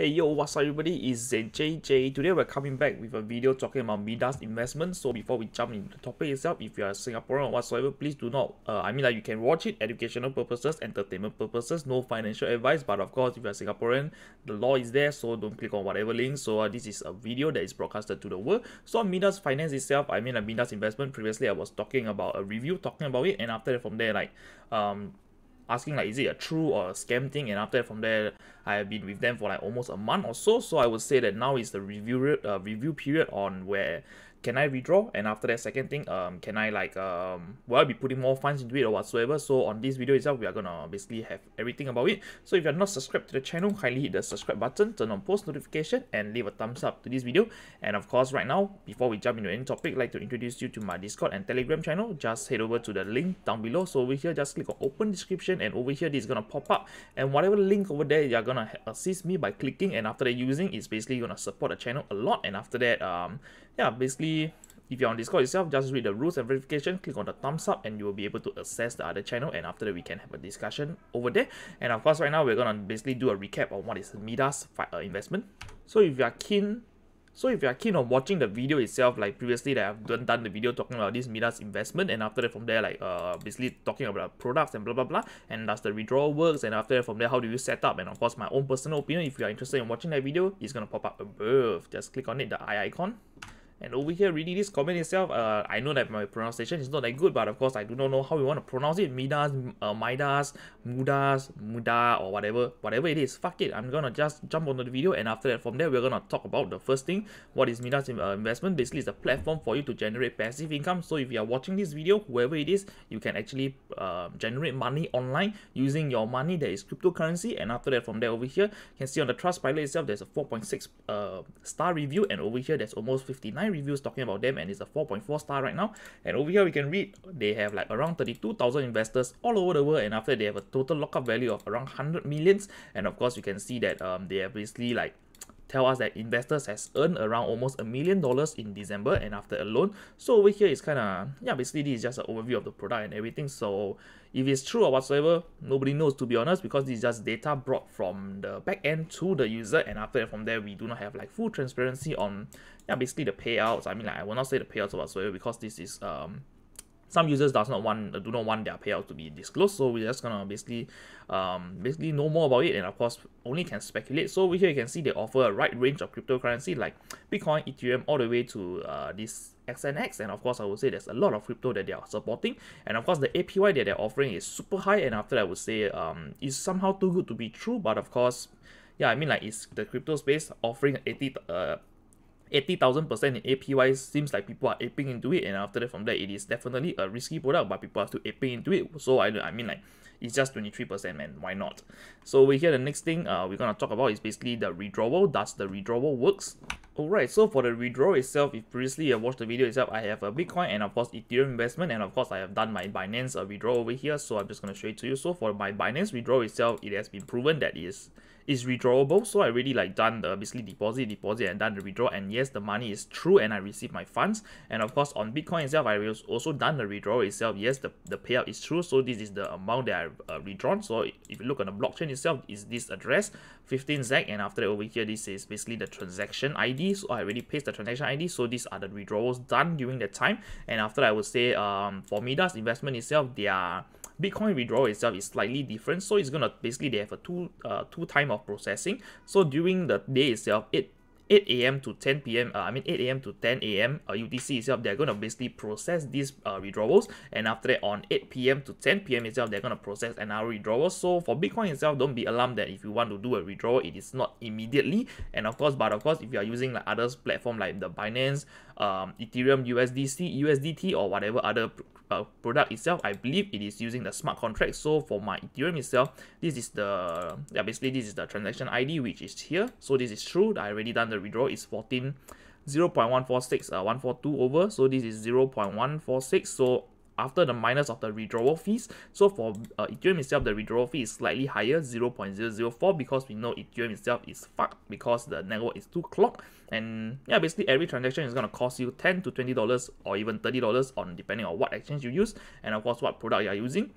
Hey yo, what's up everybody, it's JJ. Today we're coming back with a video talking about Midas investment. So before we jump into the topic itself, if you are Singaporean or whatsoever, please do not, uh, I mean like you can watch it, educational purposes, entertainment purposes, no financial advice. But of course, if you're a Singaporean, the law is there, so don't click on whatever link. So uh, this is a video that is broadcasted to the world. So Midas Finance itself, I mean like Midas investment, previously I was talking about a review, talking about it, and after that from there like, um, asking like is it a true or a scam thing? And after from there I have been with them for like almost a month or so. So I would say that now is the review uh, review period on where can I redraw? And after that, second thing, um, can I like um, will I be putting more funds into it or whatsoever? So on this video itself, we are gonna basically have everything about it. So if you're not subscribed to the channel, kindly hit the subscribe button, turn on post notification, and leave a thumbs up to this video. And of course, right now, before we jump into any topic, I'd like to introduce you to my Discord and Telegram channel. Just head over to the link down below. So over here, just click on open description, and over here, this is gonna pop up. And whatever link over there, you're gonna assist me by clicking, and after that, using, it's basically gonna support the channel a lot. And after that, um, yeah, basically if you're on Discord itself, just read the rules and verification, click on the thumbs up, and you will be able to access the other channel. And after that, we can have a discussion over there. And of course, right now, we're going to basically do a recap on what is Midas uh, investment. So if you are keen so if you are keen on watching the video itself, like previously that I've done, done the video talking about this Midas investment, and after that from there, like uh, basically talking about products and blah blah blah, and does the withdrawal works, and after that from there, how do you set up, and of course my own personal opinion, if you are interested in watching that video, it's gonna pop up above. Just click on it, the eye icon. And over here, reading this comment itself, uh, I know that my pronunciation is not that good, but of course, I do not know how we want to pronounce it. Midas, uh, Midas, Mudas, Muda, or whatever, whatever it is. Fuck it. I'm gonna just jump onto the video, and after that, from there, we're gonna talk about the first thing. What is Midas uh, investment? Basically, it's a platform for you to generate passive income. So if you are watching this video, whoever it is, you can actually uh, generate money online using your money that is cryptocurrency. And after that, from there over here, you can see on the Trustpilot itself, there's a 4.6 uh, star review, and over here, there's almost 59 reviews talking about them and it's a 4.4 star right now. And over here we can read they have like around 32,000 investors all over the world and after they have a total lockup value of around 100 millions. And of course you can see that um, they have basically like tell us that investors has earned around almost a million dollars in December and after alone. So over here is kind of, yeah, basically this is just an overview of the product and everything. So if it's true or whatsoever, nobody knows to be honest because this is just data brought from the back end to the user and after from there we do not have like full transparency on, yeah, basically the payouts. I mean like I will not say the payouts or whatsoever because this is um some users does not want do not want their payout to be disclosed so we're just gonna basically um, basically know more about it and of course only can speculate. So here you can see they offer a wide range of cryptocurrency like bitcoin ethereum all the way to uh, this xnx and of course i would say there's a lot of crypto that they are supporting. And of course the apy that they're offering is super high and after that i would say um, is somehow too good to be true but of course yeah i mean like it's the crypto space offering 80 uh 80,000% in APY seems like people are aping into it and after that from there it is definitely a risky product but people are still aping into it. So I, I mean like it's just 23% man. Why not? So we here the next thing uh, we're gonna talk about is basically the withdrawal. Does the withdrawal works Alright, so for the withdrawal itself, if previously you watched the video itself, I have a Bitcoin and of course Ethereum investment and of course I have done my Binance uh, withdrawal over here, so I'm just going to show it to you. So for my Binance withdrawal itself, it has been proven that is is withdrawable. So i really like done the basically deposit deposit and done the withdrawal and yes the money is true and i received my funds. And of course on bitcoin itself i also done the withdrawal itself. Yes the, the payout is true. So this is the amount that i've uh, withdrawn. So if you look on the blockchain itself is this address 15 zec and after that over here this is basically the transaction id so i already paste the transaction id so these are the withdrawals done during that time and after that, i would say um for midas investment itself they are Bitcoin withdrawal itself is slightly different. So it's gonna basically they have a two uh two time of processing. So during the day itself, it 8 a.m. to 10 p.m. Uh, I mean 8 a.m. to 10 a.m. Uh, UTC itself, they're gonna basically process these uh, withdrawals, and after that on 8 p.m. to 10 p.m. itself, they're gonna process another withdrawal. So for Bitcoin itself, don't be alarmed that if you want to do a withdrawal, it is not immediately. And of course, but of course, if you are using like others platform like the Binance, um, Ethereum, USDC, USDT, or whatever other uh, product itself, I believe it is using the smart contract. So for my Ethereum itself, this is the yeah basically this is the transaction ID which is here. So this is true. I already done the withdrawal. is 14 0.146 uh, 142 over. So this is 0.146. So after the minus of the withdrawal fees. So for uh, Ethereum itself, the withdrawal fee is slightly higher, 0.004, because we know Ethereum itself is fucked because the network is too clogged. And yeah, basically every transaction is going to cost you 10 to $20 or even $30 on depending on what exchange you use and of course what product you are using.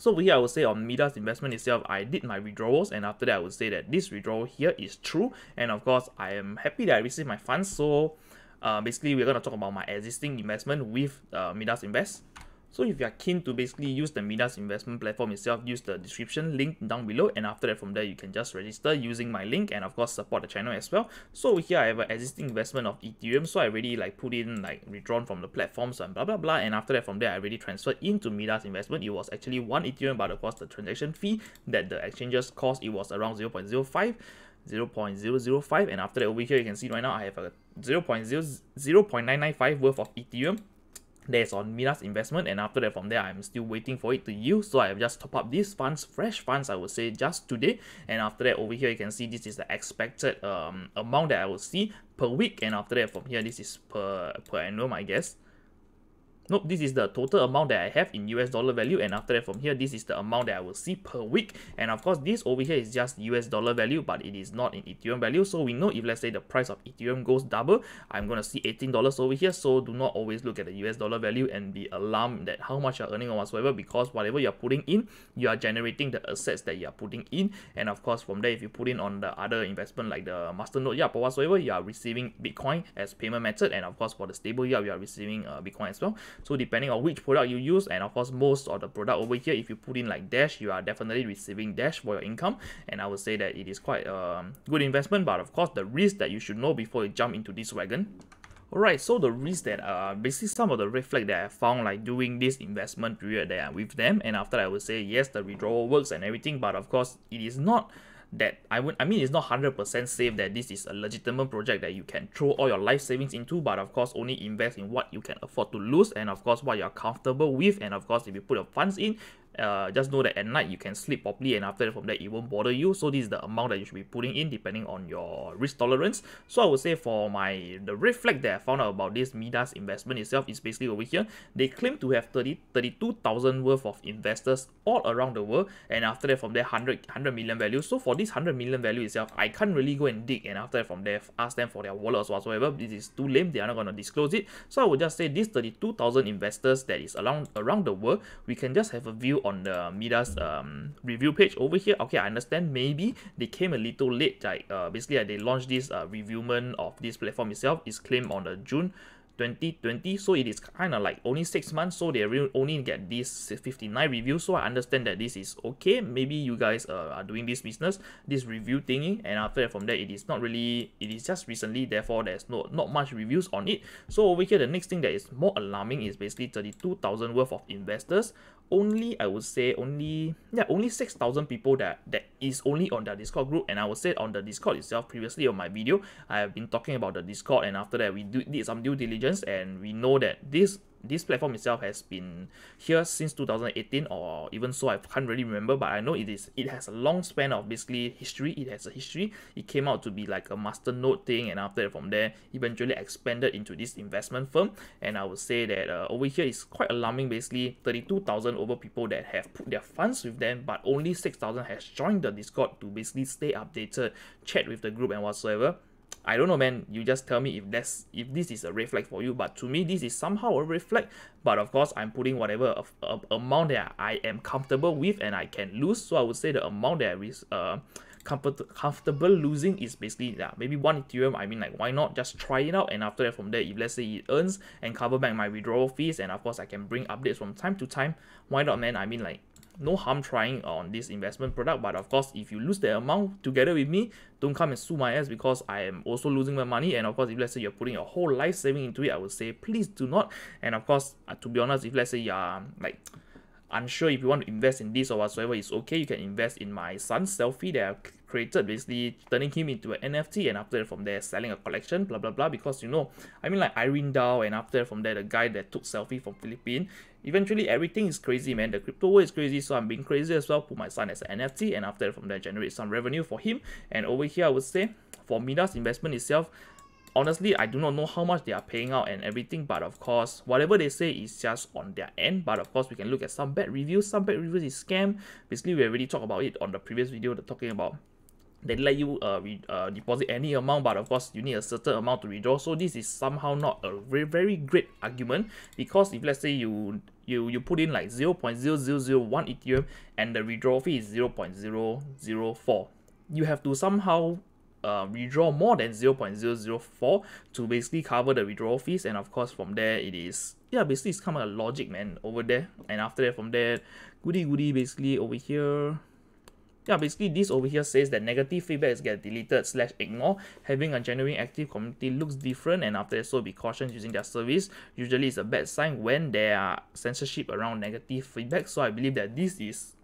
So here I would say on Midas investment itself, I did my withdrawals and after that I would say that this withdrawal here is true. And of course, I am happy that I received my funds. So uh, basically, we're going to talk about my existing investment with uh, Midas Invest. So if you are keen to basically use the Midas investment platform itself, use the description link down below and after that from there you can just register using my link and of course support the channel as well. So here I have an existing investment of Ethereum so I already like put in like withdrawn from the platforms and blah blah blah and after that from there I already transferred into Midas investment. It was actually one Ethereum but of course the transaction fee that the exchanges cost it was around 0 0.05 0.005 and after that over here you can see right now I have a 0 0.995 worth of Ethereum that's on Midas investment and after that from there I'm still waiting for it to yield. So I have just top up these funds fresh funds I would say just today. And after that over here you can see this is the expected um, amount that I will see per week. And after that from here this is per per annum I guess Nope, this is the total amount that I have in US dollar value and after that from here this is the amount that I will see per week. And of course this over here is just US dollar value but it is not in Ethereum value. So we know if let's say the price of Ethereum goes double I'm gonna see $18 over here. So do not always look at the US dollar value and be alarmed that how much you're earning or whatsoever because whatever you're putting in you are generating the assets that you're putting in. And of course from there if you put in on the other investment like the master masternode yeah or whatsoever you are receiving Bitcoin as payment method. And of course for the stable yap you are receiving uh, Bitcoin as well so depending on which product you use and of course most of the product over here if you put in like dash you are definitely receiving dash for your income. And i would say that it is quite a um, good investment. But of course the risk that you should know before you jump into this wagon. Alright, so the risk that uh basically some of the flag that I found like during this investment period that I'm with them. And after I would say yes the withdrawal works and everything. But of course it is not that I would I mean it's not 100% safe that this is a legitimate project that you can throw all your life savings into but of course only invest in what you can afford to lose and of course what you're comfortable with. And of course if you put your funds in uh, just know that at night you can sleep properly and after that from that it won't bother you. So this is the amount that you should be putting in depending on your risk tolerance. So I would say for my the flag that I found out about this Midas investment itself is basically over here. They claim to have 30 32,000 worth of investors all around the world and after that from there 100 100 million value. So for this 100 million value itself I can't really go and dig and after that from there ask them for their wallets whatsoever. This is too lame. They are not going to disclose it. So I would just say these 32,000 investors that is around around the world we can just have a view on the Midas um, review page over here. Okay, I understand. Maybe they came a little late. Like uh, basically, uh, they launched this uh, reviewment of this platform itself. Is claimed on the June 2020 so it is kind of like only six months. So they only get this 59 reviews so i understand that this is okay. Maybe you guys uh, are doing this business this review thingy. And after that from there it is not really it is just recently. Therefore there's no not much reviews on it. So over here the next thing that is more alarming is basically 32,000 worth of investors only I would say only yeah only 6,000 people that that is only on the Discord group. And I would say on the Discord itself previously on my video I have been talking about the Discord. And after that we do, did some due diligence. And we know that this this platform itself has been here since 2018 or even so I can't really remember but I know it is it has a long span of basically history. It has a history. It came out to be like a master node thing and after from there eventually expanded into this investment firm. And I would say that uh, over here is quite alarming. Basically 32,000 over people that have put their funds with them but only 6,000 has joined the discord to basically stay updated chat with the group and whatsoever I don't know, man. You just tell me if that's if this is a red flag for you. But to me, this is somehow a red flag. But of course, I'm putting whatever of, of amount that I am comfortable with and I can lose. So I would say the amount that I risk, uh, comfort, comfortable losing is basically yeah maybe one Ethereum. I mean like why not just try it out and after that from there if let's say it earns and cover back my withdrawal fees and of course I can bring updates from time to time. Why not, man? I mean like no harm trying on this investment product but of course if you lose the amount together with me don't come and sue my ass because I am also losing my money. And of course if let's say you're putting your whole life saving into it I would say please do not. And of course uh, to be honest if let's say you're like unsure if you want to invest in this or whatsoever it's okay. You can invest in my son's selfie I created basically turning him into an NFT and after from there selling a collection blah blah blah because you know I mean like Irene Zhao and after from there the guy that took selfie from Philippines eventually everything is crazy man. The crypto world is crazy so I'm being crazy as well. Put my son as an NFT and after from there generate some revenue for him. And over here I would say for Midas investment itself honestly I do not know how much they are paying out and everything but of course whatever they say is just on their end. But of course we can look at some bad reviews. Some bad reviews is scam. Basically we already talked about it on the previous video talking about they let you uh, re- uh, deposit any amount but of course you need a certain amount to withdraw. So this is somehow not a very very great argument because if let's say you you you put in like 0.0001 ethereum and the withdrawal fee is 0.004 you have to somehow uh, withdraw more than 0.004 to basically cover the withdrawal fees. And of course from there it is yeah basically it's kind of a logic man over there. And after that from there goody goody basically over here yeah, basically this over here says that negative feedbacks get deleted slash ignore. Having a genuine active community looks different and after that so be cautious using their service. Usually it's a bad sign when there are censorship around negative feedback. So I believe that this is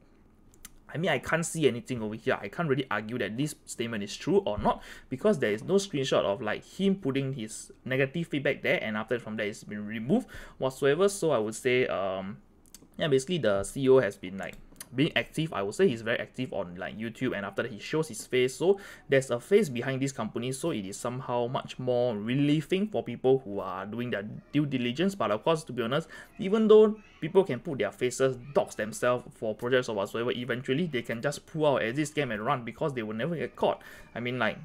I mean, I can't see anything over here. I can't really argue that this statement is true or not because there is no screenshot of like him putting his negative feedback there and after from there it's been removed whatsoever. So I would say, um, yeah, basically the CEO has been like being active i would say he's very active on like youtube and after that he shows his face. So there's a face behind this company so it is somehow much more relieving for people who are doing their due diligence. But of course to be honest even though people can put their faces dox themselves for projects or whatsoever eventually they can just pull out as this game and run because they will never get caught. I mean like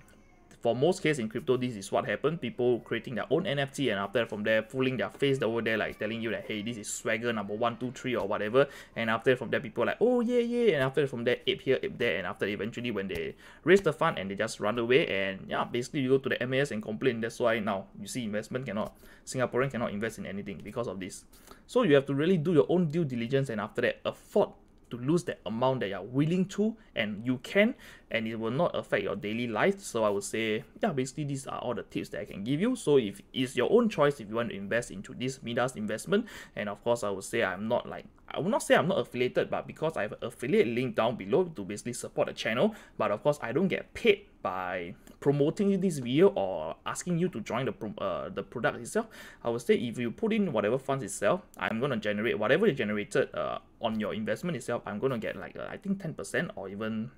for most cases in crypto, this is what happened. People creating their own NFT and after from there, fooling their face over there, like telling you that, hey, this is swagger number one, two, three, or whatever. And after from there, people like, oh, yeah, yeah. And after from there, ape here, ape there. And after eventually, when they raise the fund and they just run away, and yeah, basically, you go to the MAS and complain. That's why now you see investment cannot, Singaporean cannot invest in anything because of this. So you have to really do your own due diligence and after that, afford to lose that amount that you're willing to and you can and it will not affect your daily life so i would say yeah basically these are all the tips that i can give you so if it's your own choice if you want to invest into this midas investment and of course i would say i'm not like I will not say I'm not affiliated, but because I have an affiliate link down below to basically support the channel. But of course, I don't get paid by promoting this video or asking you to join the uh, the product itself. I would say if you put in whatever funds itself, I'm gonna generate whatever you generated uh, on your investment itself. I'm gonna get like uh, I think 10% or even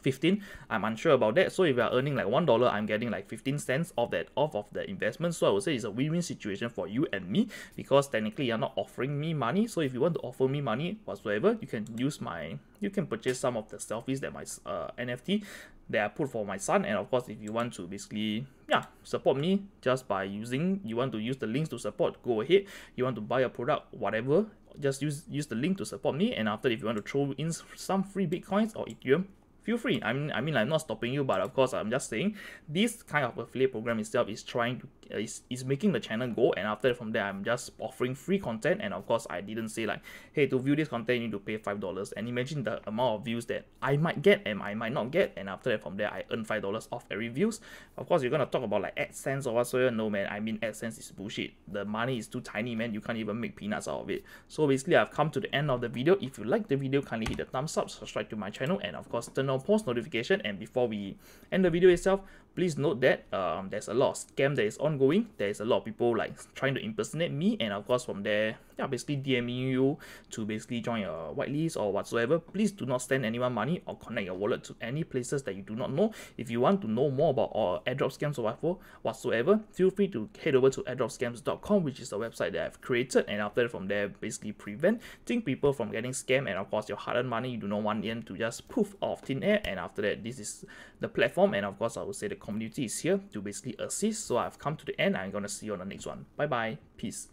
15 i'm unsure about that. So if you are earning like one dollar i'm getting like 15 cents off that off of the investment. So i would say it's a win-win situation for you and me because technically you're not offering me money. So if you want to offer me money whatsoever you can use my you can purchase some of the selfies that my uh, nft that i put for my son. And of course if you want to basically yeah support me just by using you want to use the links to support go ahead. You want to buy a product whatever just use use the link to support me. And after if you want to throw in some free bitcoins or ethereum feel free. I mean, I mean, I'm not stopping you, but of course, I'm just saying this kind of affiliate program itself is trying to is, is making the channel go, and after from there, I'm just offering free content. And of course, I didn't say like, hey, to view this content, you need to pay five dollars. And imagine the amount of views that I might get and I might not get, and after that, from there, I earn five dollars off every views. Of course, you're gonna talk about like AdSense or whatsoever. No, man, I mean AdSense is bullshit. The money is too tiny, man. You can't even make peanuts out of it. So basically, I've come to the end of the video. If you like the video, kindly hit the thumbs up, subscribe to my channel, and of course, turn post notification. And before we end the video itself please note that um, there's a lot of scam that is ongoing. There's a lot of people like trying to impersonate me and of course from there yeah basically DMing you to basically join a whitelist or whatsoever. Please do not send anyone money or connect your wallet to any places that you do not know. If you want to know more about our airdrop scams or whatsoever feel free to head over to airdropscams.com which is the website that I've created and after from there basically preventing people from getting scammed and of course your hard-earned money you do not want them to just poof off thin air and after that this is the platform and of course I would say the community is here to basically assist. So I've come to the end I'm gonna see you on the next one. Bye bye peace